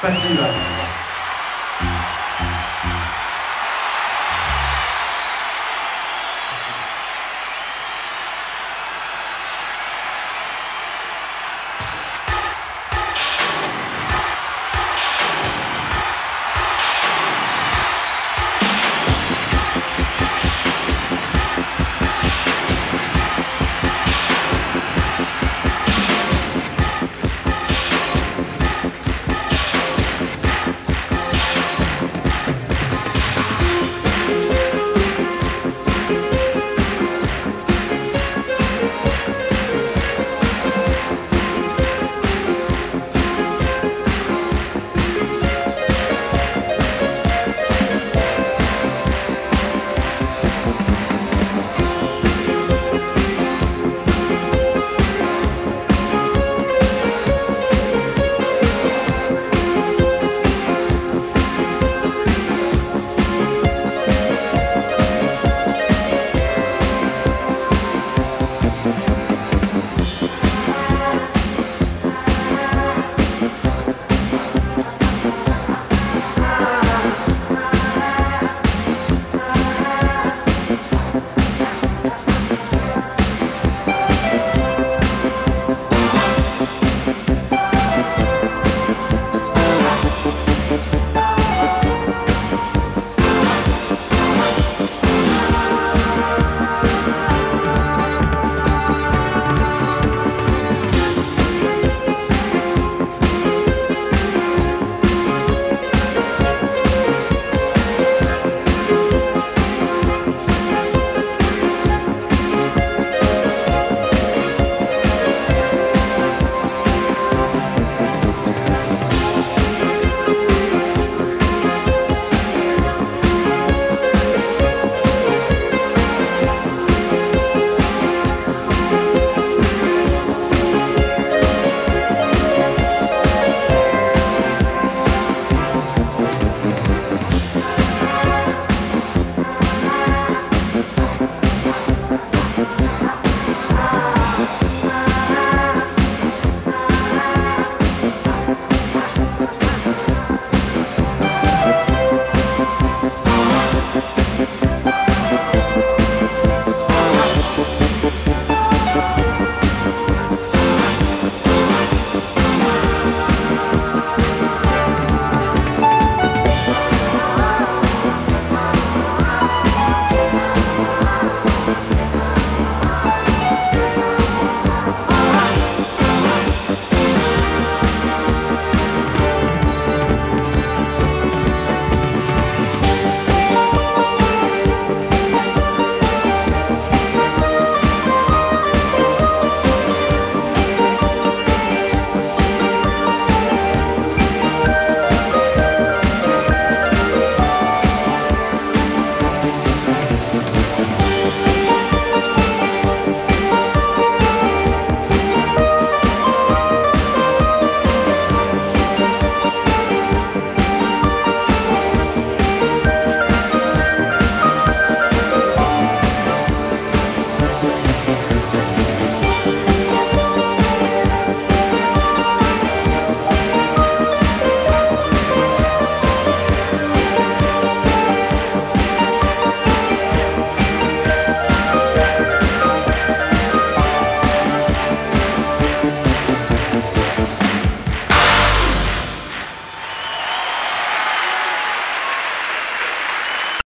passive.